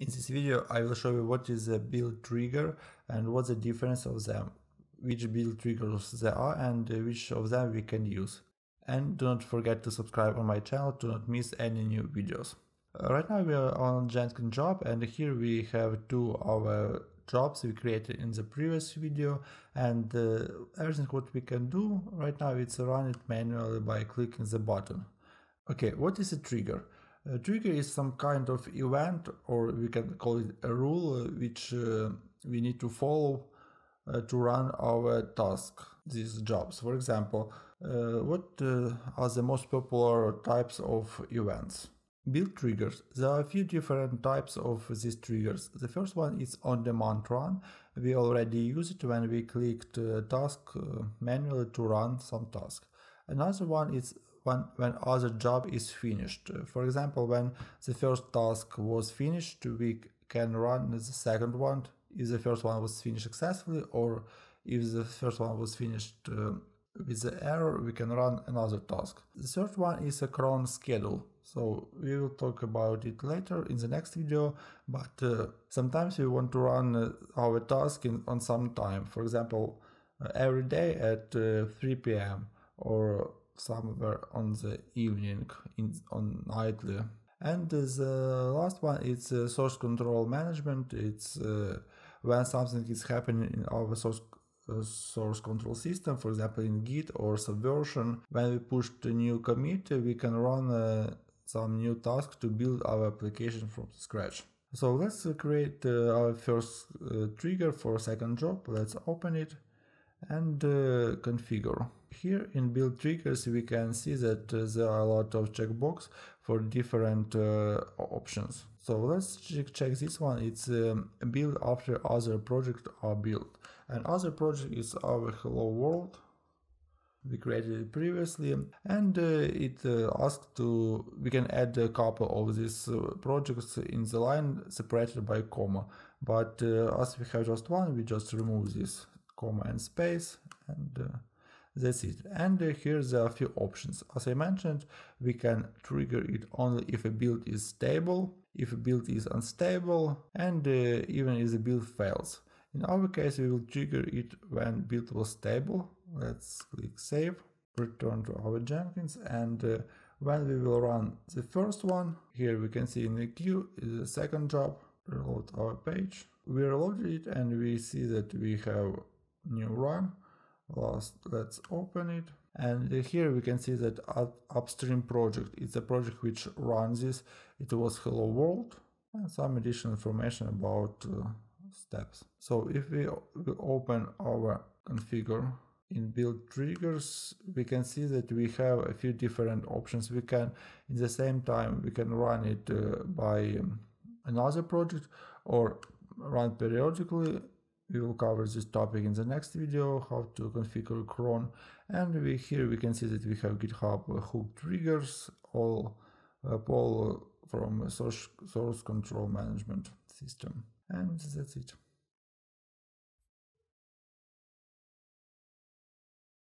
In this video I will show you what is a build trigger and what's the difference of them, which build triggers there are and which of them we can use. And do not forget to subscribe on my channel to not miss any new videos. Uh, right now we are on Jenkins job and here we have two our jobs we created in the previous video and uh, everything what we can do right now it's run it manually by clicking the button. Okay, what is a trigger? A trigger is some kind of event, or we can call it a rule, uh, which uh, we need to follow uh, to run our task, these jobs. For example, uh, what uh, are the most popular types of events? Build triggers. There are a few different types of these triggers. The first one is on-demand run. We already use it when we clicked uh, task manually to run some task. Another one is when, when other job is finished. For example, when the first task was finished, we can run the second one if the first one was finished successfully or if the first one was finished uh, with the error, we can run another task. The third one is a cron schedule. So we will talk about it later in the next video, but uh, sometimes we want to run uh, our task in, on some time. For example, uh, every day at uh, 3 p.m. or somewhere on the evening in on nightly. And the last one is uh, source control management. It's uh, when something is happening in our source uh, source control system for example in git or subversion when we push the new commit we can run uh, some new task to build our application from scratch. So let's create uh, our first uh, trigger for second job. Let's open it and uh, configure. Here in build triggers we can see that uh, there are a lot of checkbox for different uh, options. So let's check, check this one. It's um, build after other project are built. And other project is our hello world. We created it previously and uh, it uh, asks to, we can add a couple of these uh, projects in the line separated by comma. But as we have just one, we just remove this comma and space and uh, that's it. And uh, here there are a few options. As i mentioned we can trigger it only if a build is stable if a build is unstable and uh, even if the build fails. In our case we will trigger it when build was stable. Let's click save return to our jenkins and uh, when we will run the first one here we can see in the queue is the second job. Reload our page. We reloaded it and we see that we have new run. Last let's open it. And here we can see that upstream project it's a project which runs this. It was hello world and some additional information about uh, steps. So if we open our configure in build triggers we can see that we have a few different options. We can in the same time we can run it uh, by um, another project or run periodically we will cover this topic in the next video, how to configure cron. And we, here we can see that we have GitHub hook triggers, all uh, from source, source control management system. And that's it.